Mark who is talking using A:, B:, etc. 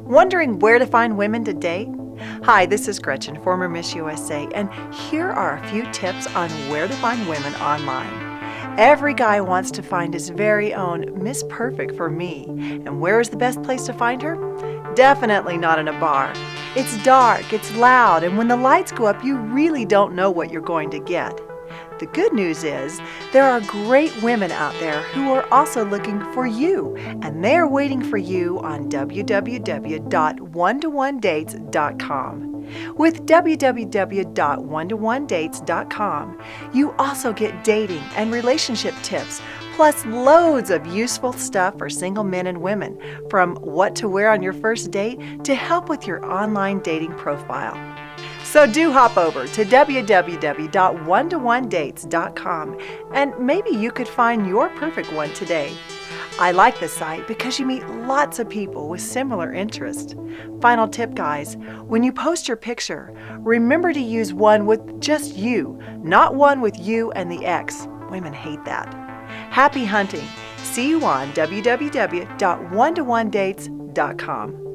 A: Wondering where to find women to date? Hi, this is Gretchen, former Miss USA, and here are a few tips on where to find women online. Every guy wants to find his very own Miss Perfect for me. And where is the best place to find her? Definitely not in a bar. It's dark, it's loud, and when the lights go up, you really don't know what you're going to get. The good news is there are great women out there who are also looking for you, and they're waiting for you on www.one-to-one-dates.com. With www.one-to-one-dates.com, you also get dating and relationship tips, plus loads of useful stuff for single men and women, from what to wear on your first date to help with your online dating profile. So do hop over to www.one-to-one-dates.com and maybe you could find your perfect one today. I like the site because you meet lots of people with similar interests. Final tip, guys when you post your picture, remember to use one with just you, not one with you and the ex. Women hate that. Happy hunting. See you on www.one-to-one-dates.com.